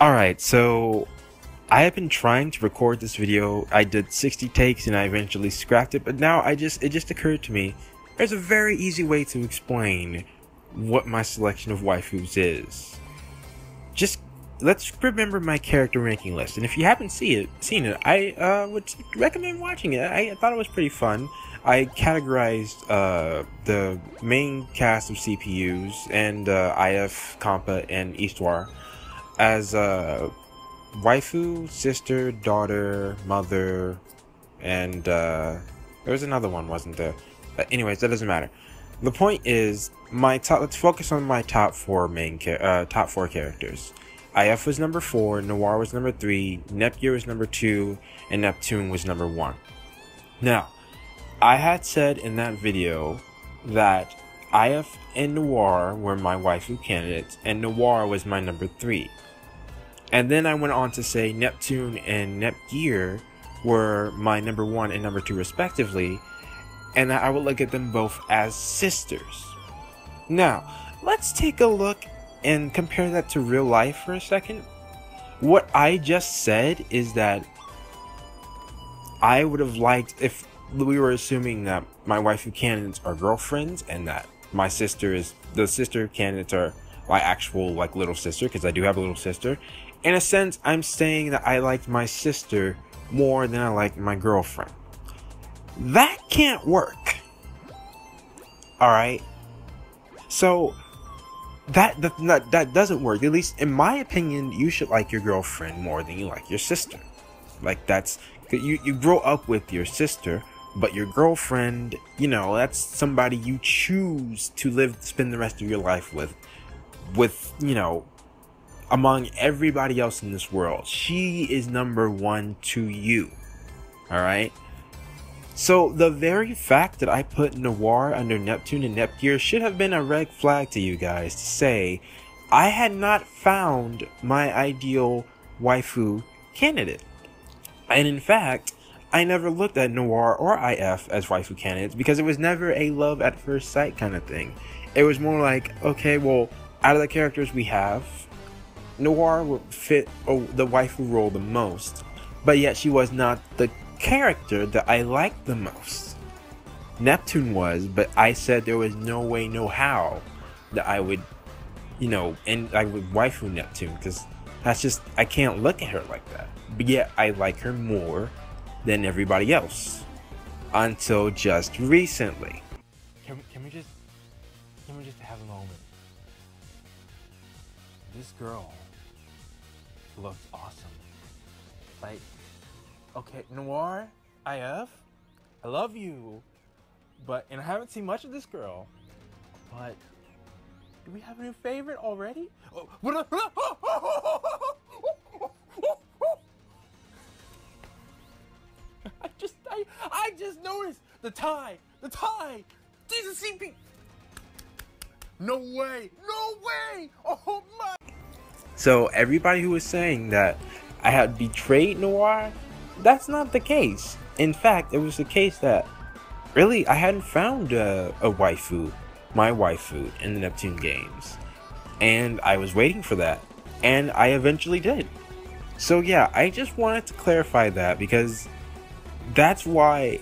Alright, so I have been trying to record this video. I did 60 takes and I eventually scrapped it, but now I just it just occurred to me there's a very easy way to explain what my selection of waifus is. Just let's remember my character ranking list, and if you haven't see it, seen it, I uh, would recommend watching it. I, I thought it was pretty fun. I categorized uh, the main cast of CPUs and uh, IF, Compa, and Histoire as a waifu, sister, daughter, mother, and uh, there was another one, wasn't there? But anyways, that doesn't matter. The point is, my top. Let's focus on my top four main uh, top four characters. IF was number four, Noire was number three, Nepgear was number two, and Neptune was number one. Now, I had said in that video that IF and Noire were my waifu candidates, and Noire was my number three. And then I went on to say Neptune and Nepgear were my number one and number two respectively, and that I would look at them both as sisters. Now, let's take a look and compare that to real life for a second. What I just said is that I would have liked if we were assuming that my waifu candidates are girlfriends and that my sister is the sister candidates are my actual like little sister because I do have a little sister in a sense, I'm saying that I liked my sister more than I liked my girlfriend. That can't work. Alright? So, that, that, that doesn't work. At least, in my opinion, you should like your girlfriend more than you like your sister. Like, that's, you, you grow up with your sister, but your girlfriend, you know, that's somebody you choose to live, spend the rest of your life with. With, you know, among everybody else in this world. She is number one to you. Alright? So, the very fact that I put Noire under Neptune and Nepgear should have been a red flag to you guys to say I had not found my ideal waifu candidate. And in fact, I never looked at Noire or IF as waifu candidates because it was never a love at first sight kind of thing. It was more like, okay, well, out of the characters we have, Noire would fit oh, the waifu role the most, but yet she was not the character that I liked the most. Neptune was, but I said there was no way, no how that I would, you know, and I would waifu Neptune because that's just I can't look at her like that. But yet I like her more than everybody else until just recently. Can, can we just can we just have a moment? This girl looks awesome. Like, okay, Noire, IF, I love you, but, and I haven't seen much of this girl, but, do we have a new favorite already? Oh, what I just, I, I just noticed the tie, the tie, Jesus CP. No way, no way, oh my. So everybody who was saying that I had betrayed Noire, that's not the case. In fact, it was the case that really I hadn't found a, a waifu, my waifu, in the Neptune games. And I was waiting for that. And I eventually did. So yeah, I just wanted to clarify that because that's why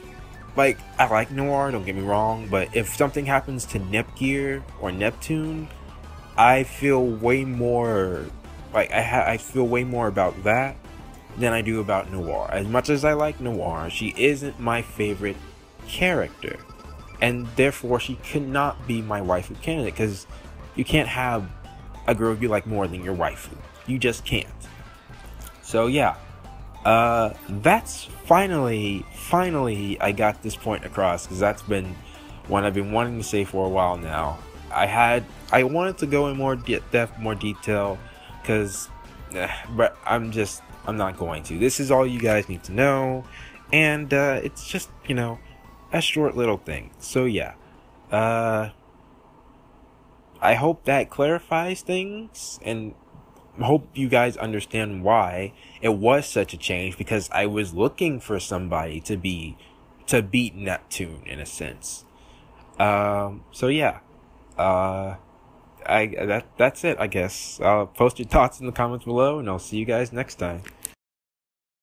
like I like Noire, don't get me wrong, but if something happens to Nepgear or Neptune, I feel way more like I ha- I feel way more about that than I do about Noire. As much as I like Noire, she isn't my favorite character, and therefore she could not be my waifu candidate because you can't have a girl you like more than your waifu. You just can't. So yeah, uh, that's finally, finally, I got this point across because that's been one I've been wanting to say for a while now. I had, I wanted to go in more depth, more detail because eh, but I'm just I'm not going to. This is all you guys need to know and uh, it's just, you know, a short little thing. So yeah. Uh I hope that clarifies things and hope you guys understand why it was such a change because I was looking for somebody to be to beat Neptune in a sense. Um so yeah. Uh I that that's it. I guess. I'll post your thoughts in the comments below, and I'll see you guys next time.